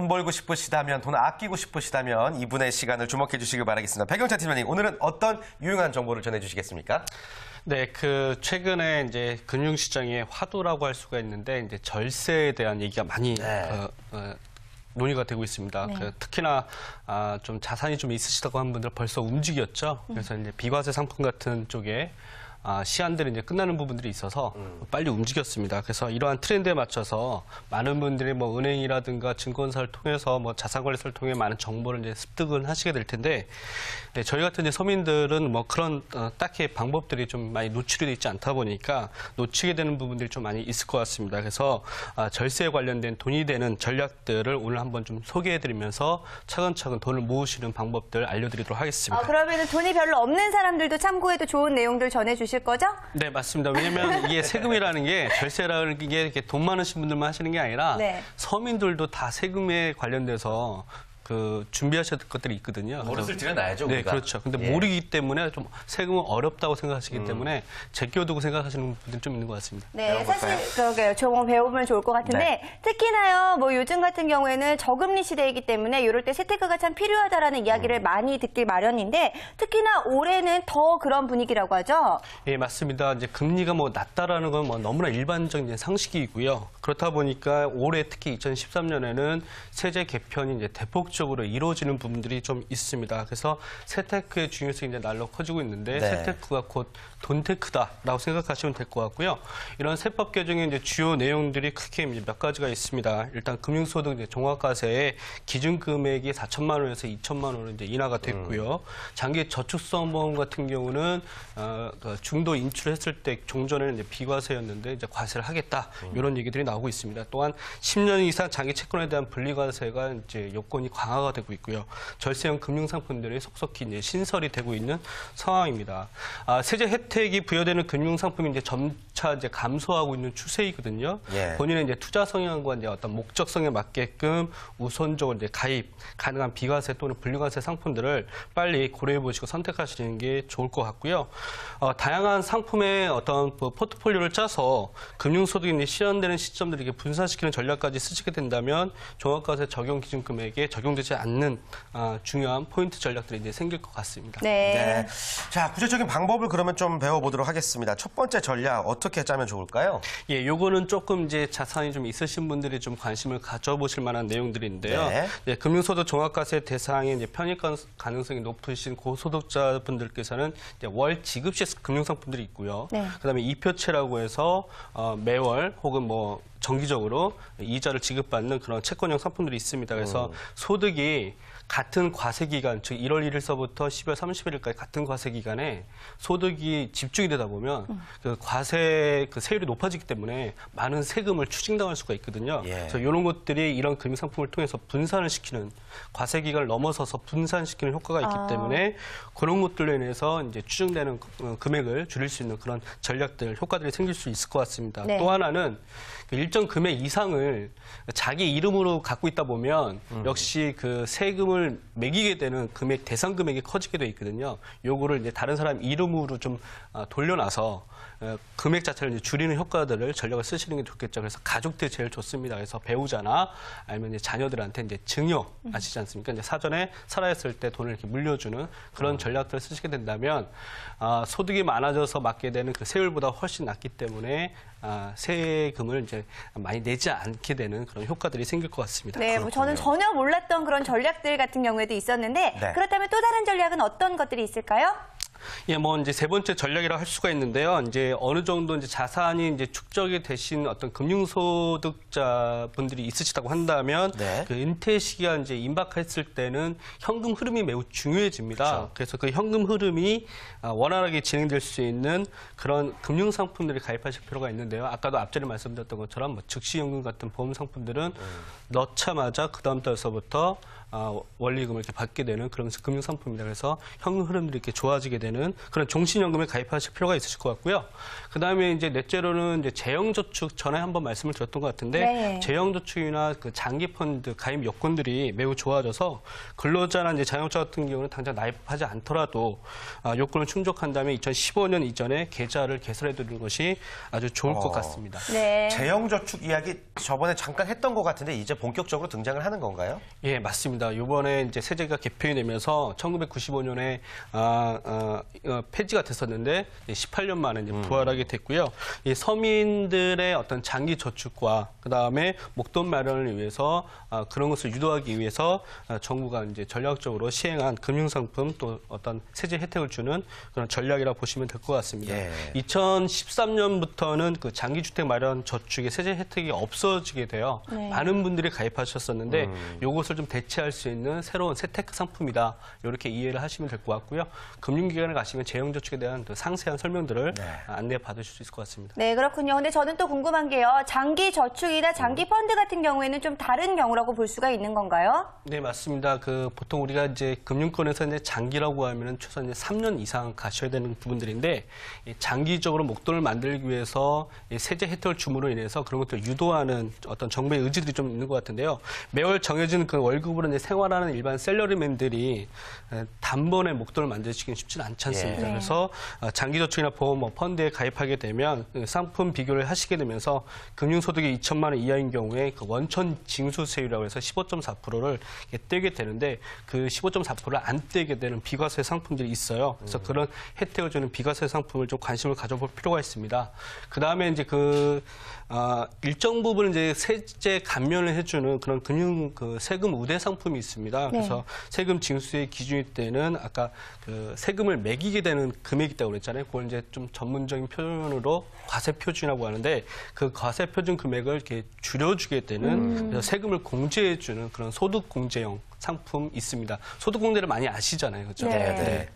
자, 돈 벌고 싶으시다면, 돈 아끼고 싶으시다면 이분의 시간을 주목해 주시길 바라겠습니다. 백영찬 팀장님, 오늘은 어떤 유용한 정보를 전해 주시겠습니까? 네, 그 최근에 이제 금융시장의 화두라고 할 수가 있는데 이제 절세에 대한 얘기가 많이 네. 그, 어, 논의가 되고 있습니다. 네. 그 특히나 아, 좀 자산이 좀 있으시다고 하는 분들 벌써 움직였죠. 그래서 이제 비과세 상품 같은 쪽에 아, 시한들이 이제 끝나는 부분들이 있어서 빨리 움직였습니다. 그래서 이러한 트렌드에 맞춰서 많은 분들이 뭐 은행이라든가 증권사를 통해서 뭐 자산관리사를 통해 많은 정보를 이제 습득을 하시게 될 텐데 네, 저희 같은 이제 서민들은 뭐 그런 어, 딱히 방법들이 좀 많이 노출이 돼 있지 않다 보니까 놓치게 되는 부분들이 좀 많이 있을 것 같습니다. 그래서 아, 절세에 관련된 돈이 되는 전략들을 오늘 한번 좀 소개해드리면서 차근차근 돈을 모으시는 방법들 알려드리도록 하겠습니다. 아, 그러면 돈이 별로 없는 사람들도 참고해도 좋은 내용들 전해주 실 거죠? 네, 맞습니다. 왜냐면 이게 세금이라는 게 절세라는 게 이렇게 돈 많으신 분들만 하시는 게 아니라 네. 서민들도 다 세금에 관련돼서 그 준비하셔야 될 것들이 있거든요. 버릇을 들여놔야죠, 네, 우리가. 그렇죠. 근데 예. 모르기 때문에 좀 세금은 어렵다고 생각하시기 때문에 제껴두고 생각하시는 분들이 좀 있는 것 같습니다. 네? 사실 그러게요. 좀 배워보면 좋을 것 같은데 네. 특히나요, 뭐 요즘 같은 경우에는 저금리 시대이기 때문에 이럴 때 세테크가 참 필요하다라는 이야기를 음. 많이 듣길 마련인데 특히나 올해는 더 그런 분위기라고 하죠. 예, 맞습니다. 이제 금리가 뭐 낮다라는 건 뭐 너무나 일반적인 상식이고요. 그렇다 보니까 올해 특히 2013년에는 세제 개편이 이제 대폭 적으로 이루어지는 부분들이 좀 있습니다. 그래서 세테크의 중요성이 이제 날로 커지고 있는데 네. 세테크가 곧 돈테크다라고 생각하시면 될 것 같고요. 이런 세법 개정의 이제 주요 내용들이 크게 이제 몇 가지가 있습니다. 일단 금융소득 이제 종합과세의 기준 금액이 4천만 원에서 2천만 원으로 이제 인하가 됐고요. 장기 저축성 보험 같은 경우는 어, 그 중도 인출했을 때 종전에는 이제 비과세였는데 이제 과세를 하겠다 이런 얘기들이 나오고 있습니다. 또한 10년 이상 장기 채권에 대한 분리과세가 이제 요건이 강 화가 되고 있고요. 절세형 금융상품들이 속속히 이제 신설이 되고 있는 상황입니다. 아, 세제 혜택이 부여되는 금융상품이 이제 점차 이제 감소하고 있는 추세이거든요. 예. 본인의 이제 투자 성향과 이제 어떤 목적성에 맞게끔 우선적으로 이제 가입 가능한 비과세 또는 분리과세 상품들을 빨리 고려해 보시고 선택하시는 게 좋을 것 같고요. 어, 다양한 상품의 어떤 그 포트폴리오를 짜서 금융소득이 실현되는 시점들을 이렇게 분산시키는 전략까지 쓰시게 된다면 종합과세 적용 기준 금액에 적용되 지 않는 아, 중요한 포인트 전략들이 이제 생길 것 같습니다. 네. 네. 자, 구체적인 방법을 그러면 좀 배워보도록 하겠습니다. 첫 번째 전략, 어떻게 짜면 좋을까요? 예, 요거는 조금 이제 자산이 좀 있으신 분들이 좀 관심을 가져보실 만한 내용들인데요. 네. 예, 금융소득 종합과세 대상에 이제 편입 가- 가능성이 높으신 고소득자분들께서는 이제 월 지급시 금융상품들이 있고요. 네. 그다음에 이표채라고 해서 어, 매월 혹은 뭐 정기적으로 이자를 지급받는 그런 채권형 상품들이 있습니다. 그래서 음. 소득이 같은 과세 기간, 즉 1월 1일서부터 12월 31일까지 같은 과세 기간에 소득이 집중이 되다 보면 그 과세 그 세율이 높아지기 때문에 많은 세금을 추징당할 수가 있거든요. 예. 그래서 이런 것들이 이런 금융 상품을 통해서 분산을 시키는 과세 기간을 넘어서서 분산시키는 효과가 있기 아. 때문에 그런 것들로 인해서 이제 추징되는 그- 금액을 줄일 수 있는 그런 전략들, 효과들이 생길 수 있을 것 같습니다. 네. 또 하나는 그 일정 금액 이상을 자기 이름으로 갖고 있다 보면 음. 역시 그 세금을 매기게 되는 금액 대상 금액이 커지게 돼 있거든요. 요거를 이제 다른 사람 이름으로 좀 아, 돌려놔서 어, 금액 자체를 이제 줄이는 효과들을 전략을 쓰시는 게 좋겠죠. 그래서 가족들 제일 좋습니다. 그래서 배우자나 아니면 이제 자녀들한테 이제 증여 아시지 않습니까? 이제 사전에 살아있을 때 돈을 이렇게 물려주는 그런 전략들을 쓰시게 된다면 아, 소득이 많아져서 맞게 되는 그 세율보다 훨씬 낮기 때문에 아, 세금을 이제 많이 내지 않게 되는 그런 효과들이 생길 것 같습니다. 네, 뭐 저는. 전혀 몰랐던 그런 전략들 같은 경우에도 있었는데 네. 그렇다면 또 다른 전략은 어떤 것들이 있을까요? 예, 뭐 이제 세 번째 전략이라 할 수가 있는데요. 이제 어느 정도 이제 자산이 이제 축적이 되신 어떤 금융소득자 분들이 있으시다고 한다면 네. 그 은퇴 시기가 이제 임박했을 때는 현금 흐름이 매우 중요해집니다. 그렇죠. 그래서그 현금 흐름이 아, 원활하게 진행될 수 있는 그런 금융 상품들을 가입하실 필요가 있는데요. 아까도 앞전에 말씀드렸던 것처럼 뭐 즉시 연금 같은 보험 상품들은 넣자마자 그 다음 달서부터 아, 원리금을 이렇게 받게 되는 그런 금융 상품입니다. 그래서 현금 흐름들이 이렇게 좋아지게 되는 그런 종신연금에 가입하실 필요가 있으실 것 같고요. 그 다음에 이제 넷째로는 이제 재형저축 전에 한번 말씀을 드렸던 것 같은데 네. 재형저축이나 그 장기 펀드 가입 요건들이 매우 좋아져서 근로자나 이제 자영업자 같은 경우는 당장 나입하지 않더라도 아, 요건을 충족한다면 2015년 이전에 계좌를 개설해 두는 것이 아주 좋을 것 어. 같습니다. 네. 재형저축 이야기 저번에 잠깐 했던 것 같은데 이제 본격적으로 등장을 하는 건가요? 예, 맞습니다. 이번에 이제 세제가 개편이 되면서 1995년에 아, 아, 어, 폐지가 됐었는데 18년 만에 이제 부활하게 됐고요. 이 서민들의 어떤 장기 저축과 그 다음에 목돈 마련을 위해서 아, 그런 것을 유도하기 위해서 아, 정부가 이제 전략적으로 시행한 금융 상품 또 어떤 세제 혜택을 주는 그런 전략이라고 보시면 될 것 같습니다. 예. 2013년부터는 그 장기 주택 마련 저축의 세제 혜택이 없어지게 돼요. 네. 많은 분들이 가입하셨었는데 음. 요것을 좀 대체 할 수 있는 새로운 세테크 상품이다. 이렇게 이해를 하시면 될 것 같고요. 금융기관에 가시면 재형저축에 대한 그 상세한 설명들을 네. 안내 받으실 수 있을 것 같습니다. 네, 그렇군요. 근데 저는 또 궁금한 게요. 장기 저축이나 장기 펀드 같은 경우에는 좀 다른 경우라고 볼 수가 있는 건가요? 네, 맞습니다. 그 보통 우리가 이제 금융권에서 이제 장기라고 하면은 최소 이제 3년 이상 가셔야 되는 부분들인데 이 장기적으로 목돈을 만들기 위해서 이 세제 혜택을 줌으로 인해서 그런 것들을 유도하는 어떤 정부의 의지들이 좀 있는 것 같은데요. 매월 정해진 그 월급으로 이제 생활하는 일반 셀러리맨들이 에, 단번에 목돈을 만드시기는 쉽지는 않지 않습니까? 예. 네. 그래서 어, 장기저축이나 보험, 뭐 펀드에 가입하게 되면 그 상품 비교를 하시게 되면서 금융소득이 2천만 원 이하인 경우에 그 원천 징수세율이라고 해서 15.4%를 떼게 되는데 그 15.4%를 안 떼게 되는 비과세 상품들이 있어요. 그래서 그런 혜택을 주는 비과세 상품을 좀 관심을 가져볼 필요가 있습니다. 그 다음에 이제 그 아, 일정 부분 이제 세제 감면을 해주는 그런 금융 그 세금 우대 상품 이 있습니다. 그래서 세금 징수의 기준일 때는 아까 그 세금을 매기게 되는 금액이 있다고 그랬잖아요. 그걸 이제 좀 전문적인 표현으로 과세 표준이라고 하는데 그 과세 표준 금액을 이렇게 줄여주게 되는 그래서 세금을 공제해주는 그런 소득 공제형 상품 있습니다. 소득 공제를 많이 아시잖아요, 그렇죠? 네. 네.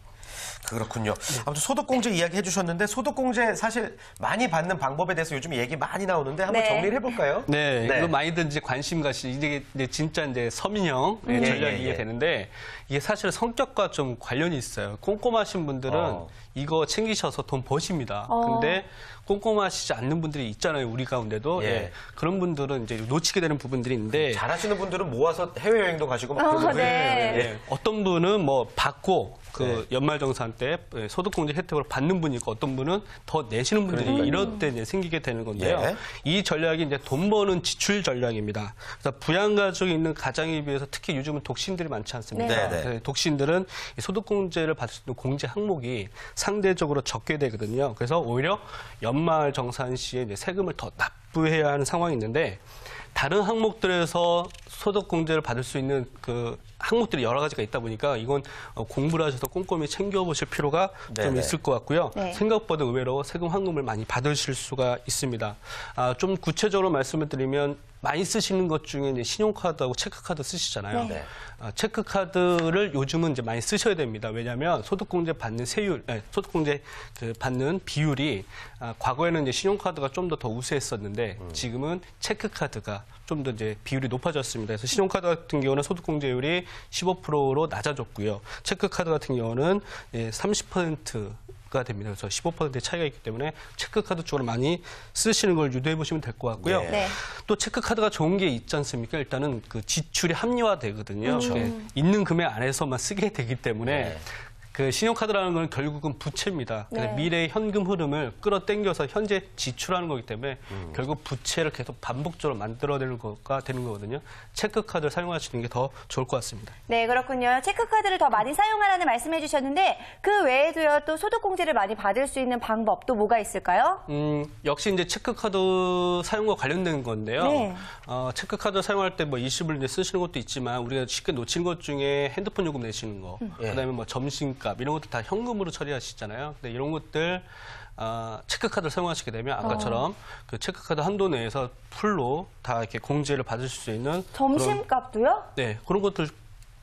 그렇군요. 아무튼 소득공제 이야기 해주셨는데 소득공제 사실 많이 받는 방법에 대해서 요즘 얘기 많이 나오는데 한번 네. 정리를 해볼까요? 네, 이거 많이들 이제 관심 가시 이게 이제 진짜 이제 서민형 의 예, 전략이 예, 예. 되는데 이게 사실 성격과 좀 관련이 있어요. 꼼꼼하신 분들은 어. 이거 챙기셔서 돈 버십니다. 어. 근데 꼼꼼하시지 않는 분들이 있잖아요, 우리 가운데도. 예. 예. 그런 분들은 이제 놓치게 되는 부분들이 있는데 잘하시는 분들은 모아서 해외여행도 가시고 막 어, 그러는데 네. 예. 어떤 분은 뭐 받고 그 네. 연말정산 때 예, 소득공제 혜택을 받는 분이 있고 어떤 분은 더 내시는 분들이 이럴 때 이제 생기게 되는 건데요. 예. 이 전략이 이제 돈 버는 지출 전략입니다. 그래서 부양가족이 있는 가장에 비해서 특히 요즘은 독신들이 많지 않습니까? 네, 네. 독신들은 이 소득공제를 받을 수 있는 공제 항목이 상대적으로 적게 되거든요. 그래서 오히려 연말 정산 시에 이제 세금을 더 납 부해야 하는 상황이 있는데 다른 항목들에서 소득 공제를 받을 수 있는 그 항목들이 여러 가지가 있다 보니까 이건 어, 공부를 하셔서 꼼꼼히 챙겨보실 필요가 좀 네네. 있을 것 같고요. 네. 생각보다 의외로 세금 환급을 많이 받으실 수가 있습니다. 아, 좀 구체적으로 말씀을 드리면 많이 쓰시는 것 중에 이제 신용카드하고 체크카드 쓰시잖아요. 네. 아, 체크카드를 요즘은 이제 많이 쓰셔야 됩니다. 왜냐하면 소득공제 받는 세율, 예, 소득공제 그 받는 비율이 아, 과거에는 이제 신용카드가 좀 더 더 우세했었는데 지금은 체크카드가 좀 더 이제 비율이 높아졌습니다. 그래서 신용카드 같은 경우는 소득공제율이 15%로 낮아졌고요. 체크카드 같은 경우는 예, 30%가 됩니다. 그래서 15%의 차이가 있기 때문에 체크카드 쪽으로 많이 쓰시는 걸 유도해 보시면 될 것 같고요. 네. 네. 또 체크카드가 좋은 게 있지 않습니까? 일단은 그 지출이 합리화되거든요. 네, 있는 금액 안에서만 쓰게 되기 때문에 네. 그 신용카드라는 건 결국은 부채입니다. 네. 미래의 현금 흐름을 끌어당겨서 현재 지출하는 거기 때문에 음. 결국 부채를 계속 반복적으로 만들어내는 거가 되는 거거든요. 체크카드를 사용하시는 게 더 좋을 것 같습니다. 네, 그렇군요. 체크카드를 더 많이 사용하라는 말씀해 주셨는데 그 외에도요, 또 소득공제를 많이 받을 수 있는 방법 또 뭐가 있을까요? 음, 역시 이제 체크카드 사용과 관련된 건데요. 네. 어, 체크카드 사용할 때뭐 일시불 이제 쓰시는 것도 있지만 우리가 쉽게 놓치는 것 중에 핸드폰 요금 내시는 거, 예. 그다음에 뭐 점심 값 이런 것들 다 현금으로 처리하시잖아요. 근데 이런 것들 아, 체크카드를 사용하시게 되면 아까처럼 그 체크카드 한도 내에서 풀로 다 이렇게 공제를 받으실 수 있는 그런 점심값도요? 네, 그런 것들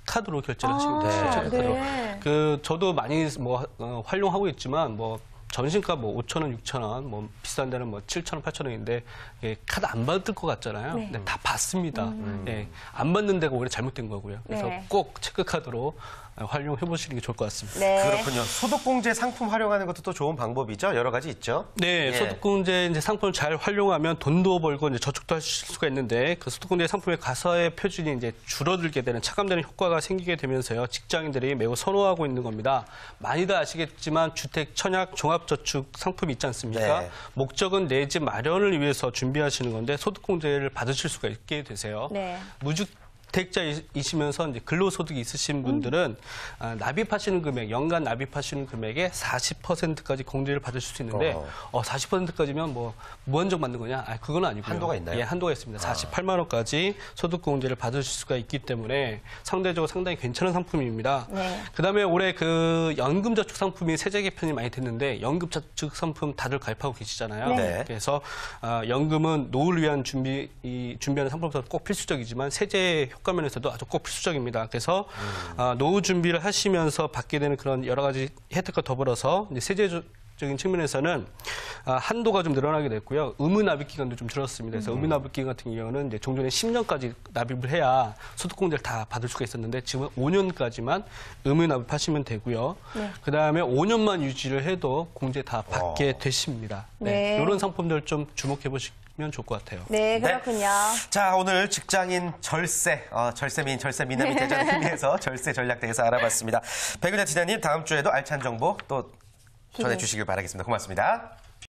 카드로 결제를 아, 하시면 돼요. 네. 체크카드로. 네. 그 저도 많이 뭐 어, 활용하고 있지만 뭐 전신가 뭐 5천 원, 6천 원, 뭐 비싼 데는 뭐 7천 원, 8천 원인데 예, 카드 안 받을 것 같잖아요. 네. 근데 다 받습니다. 예, 안 받는 데가 오히려 잘못된 거고요. 그래서 네. 꼭 체크카드로 활용해 보시는 게 좋을 것 같습니다. 네. 그렇군요. 소득공제 상품 활용하는 것도 또 좋은 방법이죠. 여러 가지 있죠. 네, 예. 소득공제 이제 상품을 잘 활용하면 돈도 벌고 이제 저축도 할 수가 있는데 그 소득공제 상품의 가사의 표준이 이제 줄어들게 되는 차감되는 효과가 생기게 되면서요 직장인들이 매우 선호하고 있는 겁니다. 많이들 아시겠지만 주택 천약 종합저축 상품이 있지 않습니까? 네. 목적은 내 집 마련을 위해서 준비하시는 건데 소득공제를 받으실 수가 있게 되세요. 네. 무주 대책자이시면서 이제 근로소득이 있으신 분들은 아, 납입하시는 금액, 연간 납입하시는 금액의 40%까지 공제를 받으실 수 있는데 어. 어, 40%까지면 뭐 무한정 받는 거냐? 아, 그건 아니고요. 한도가 있나요? 예, 한도가 있습니다. 48만 원까지 소득 공제를 받으실 수가 있기 때문에 상대적으로 상당히 괜찮은 상품입니다. 네. 그다음에 올해 그 연금 저축 상품이 세제 개편이 많이 됐는데 연금 저축 상품 다들 가입하고 계시잖아요. 네. 그래서 아, 연금은 노후를 위한 준비 이 준비하는 상품에서 꼭 필수적이지만 세제 효과 면에서도 아주 꼭 필수적입니다. 그래서 아, 노후 준비를 하시면서 받게 되는 그런 여러 가지 혜택과 더불어서 세제 적인 측면에서는 아, 한도가 좀 늘어나게 됐고요. 의무 납입 기간도 좀 줄었습니다. 그래서 의무 납입 기간 같은 경우는 이제 종전에 10년까지 납입을 해야 소득공제를 다 받을 수가 있었는데 지금은 5년까지만 의무 납입하시면 되고요. 그다음에 5년만 유지를 해도 공제 다 받게 되십니다. 네. 이런 상품들 좀 주목해 보시 면 좋을 것 같아요. 네, 그렇군요. 자, 오늘 직장인 절세, 어, 절세민, 절세미남이 대전을 위해서 절세 전략 대해서 알아봤습니다. 백윤아 지사님, 다음 주에도 알찬 정보 또 전해주시길 바라겠습니다. 고맙습니다.